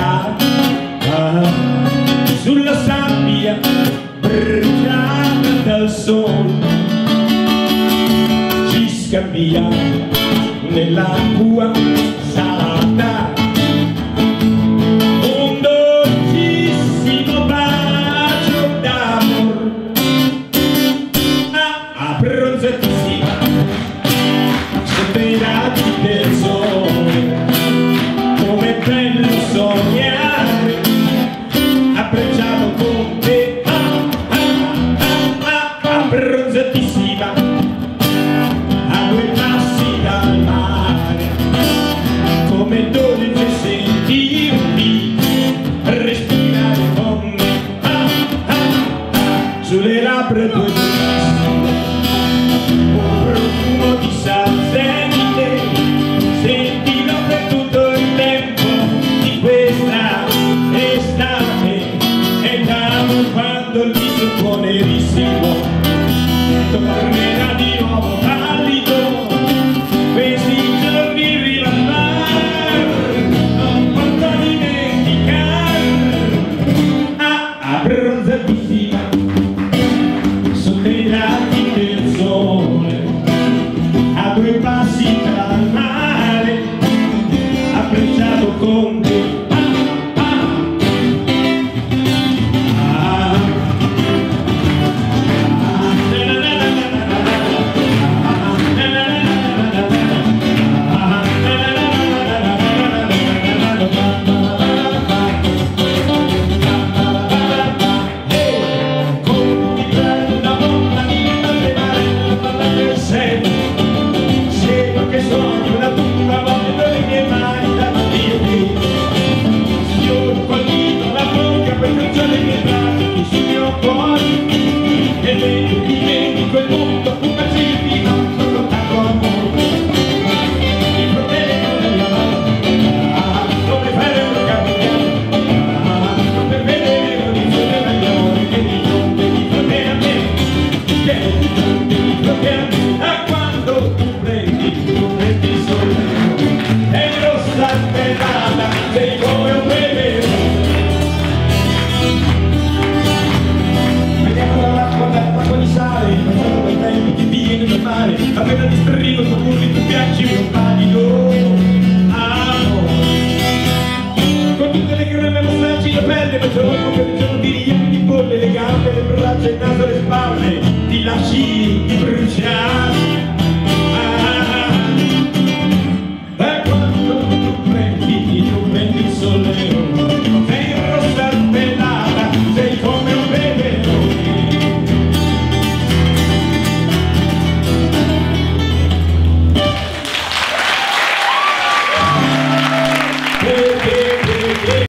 assopita ah, sulla sabbia bruciata dal sole. Ci scambiamo nell'acqua sognare abbracciato con te. Ah, ah, ah, abbronzatissima a due passi dal mare come dolce sentirti respirare con me. Sulle labbra tue un profumo nerissimo tornerà di nuovo pallido questi giorni mare non posso dimenticare. Ah, abbronzatissima sotto strigo tu urli, tu piangi un palido amore. Con tutte le creme mostrarci la pelle, ma giorno per giorno ti riempi di bolle, le gambe, le braccia, il naso, le spalle, ti lasci bruciare.